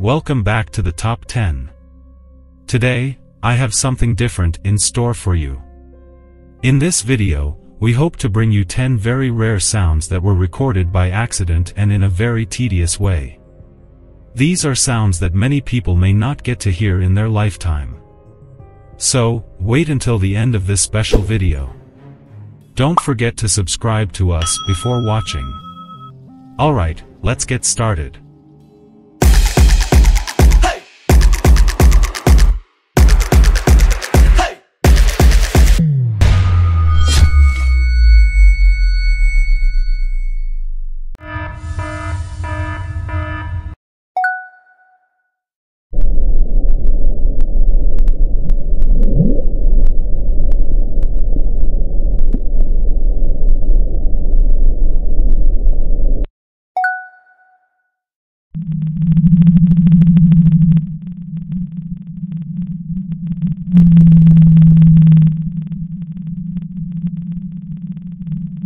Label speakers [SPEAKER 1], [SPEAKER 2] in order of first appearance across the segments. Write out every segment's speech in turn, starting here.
[SPEAKER 1] Welcome back to the top 10. Today, I have something different in store for you. In this video, we hope to bring you 10 very rare sounds that were recorded by accident and in a very tedious way. These are sounds that many people may not get to hear in their lifetime. So, wait until the end of this special video. Don't forget to subscribe to us before watching. Alright, let's get started.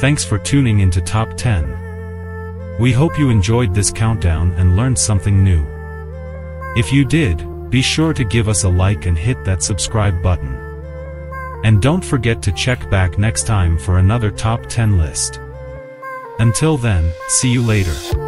[SPEAKER 1] Thanks for tuning into Top 10. We hope you enjoyed this countdown and learned something new. If you did, be sure to give us a like and hit that subscribe button. And don't forget to check back next time for another Top 10 list. Until then, see you later.